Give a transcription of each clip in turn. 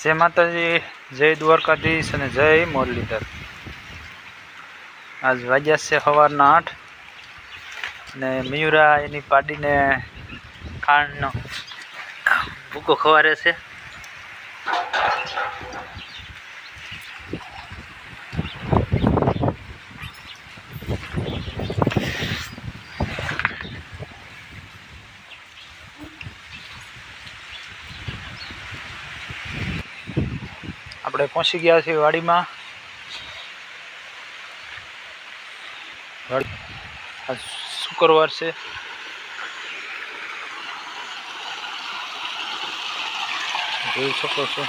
જય માતાજી, જય દ્વારકાધીશ અને જય મુરલીધર. આજ વાગ્યા છે સવારના આઠ અને મયુરા એની પાડીને ખાંડનો ભૂકો ખવારે છે. આપણે પહોંચી ગયા છીએ વાડીમાં. વાડી- શુક્રવાર છે. જોઈ શકો છો.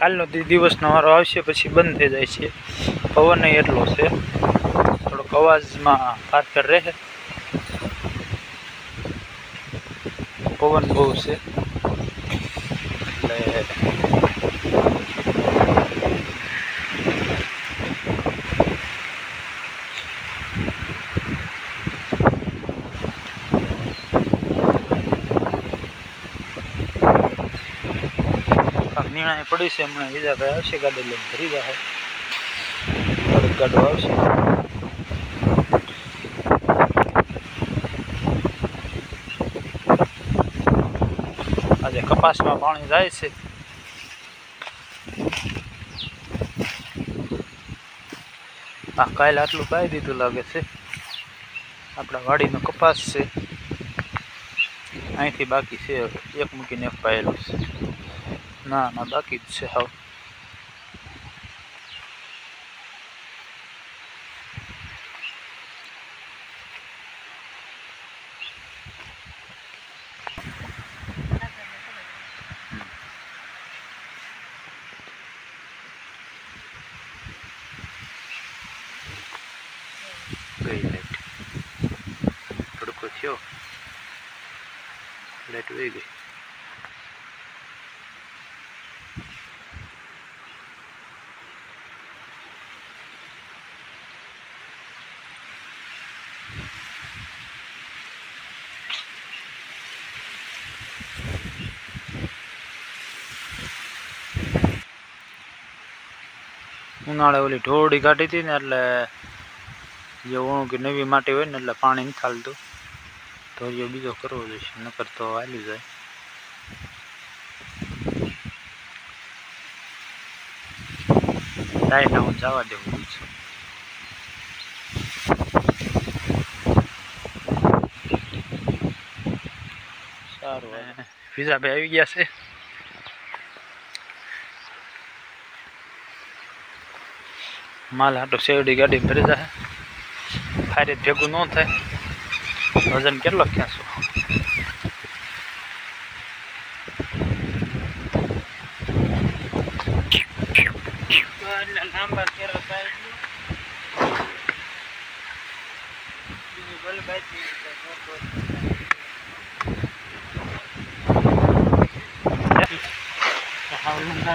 કાલનો દી- દિવસનો વારો આવશે, પછી બંધ થઈ જાય છે. પવન એટલો છે. થોડોક અવાજમાં ફારફેર રહે. પવન બહુ છે. એટલે નિર્ણય પડ્યું છે, હમણાં બીજા ભાઈ આવશે ગાડી લઈને ભરી જશે થોડીક ગાડો આવશે. આજે કપાસમાં પાણી જાય છે. આ કાયલ આટલું પાઈ દીધું લાગે છે. આપણા વાડીનો કપાસ છે. અહીંથી બાકી છે, એક મૂકીને એક પાયેલું છે. ના ના બાકી જ છે હાવ. ગઈ લાઈટ તડકો થયો. લાઈટ વહી ગઈ. ઉનાળે ઓલી ઢોળી કાઢી હતી ને એટલે જે ઓણું કે નવી માટી હોય ને એટલે પાણી નથી હાલતું. ધોરિયો બીજો કરવો જોઈશે નકર તો હાલી જાય. ટાઈટ હું જવા દેવું છે. સારું. પીઝા ભાઈ આવી ગયા છે? માલ હાટો શેરડી ગાડી ભરી જાય ફારે ભેગું ન થાય વજન કેટલો ખેંચો આ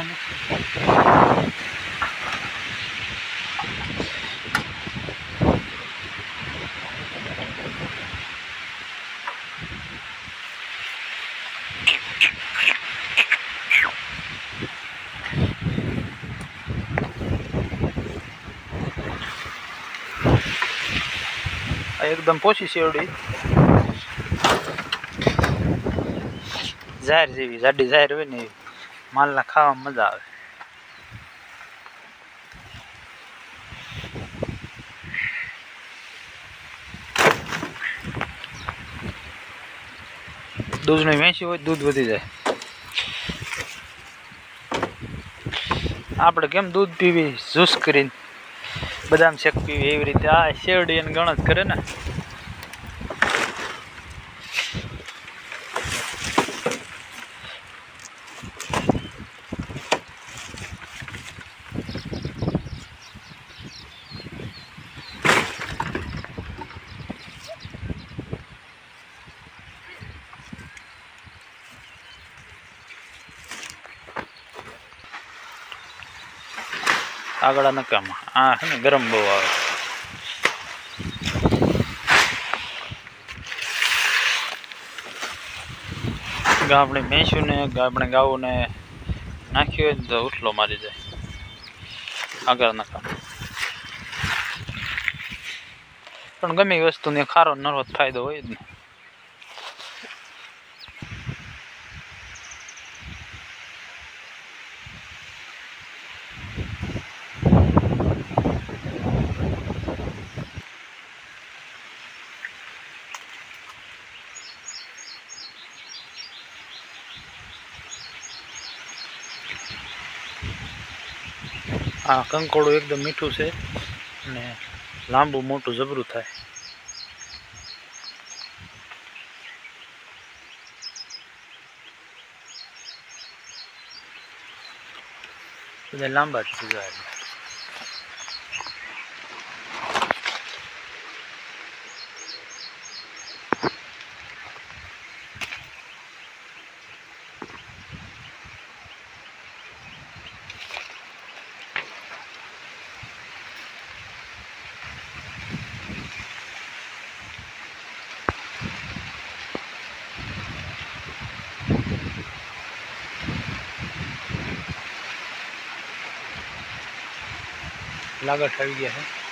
એકદમ પોચી શેવડી ઝાર જેવી જાડી ઝાર હોય ને માલના ખાવામાં મજા આવે. દૂધની વેચી હોય દૂધ વધી જાય. આપણે કેમ દૂધ પીવી? જ્યુસ કરીને. બદામ શેક પીવી એવી રીતે. આ શેરડી એને ગણત કરે ને. આગળ નકામાં આ છે ને ગરમ બહુ આવે. આપણે ભેંસું ને આપણે ગાઉને નાખ્યું હોય તો ઉઠલો મારી જાય. આગળ નકામ પણ ગમે વસ્તુને ખારો નરો ફાયદો હોય જ ને. આ કંકોડું એકદમ મીઠું છે અને લાંબુ મોટું જબરું થાય. બધા લાંબા જ લાગત આવી ગયા છે.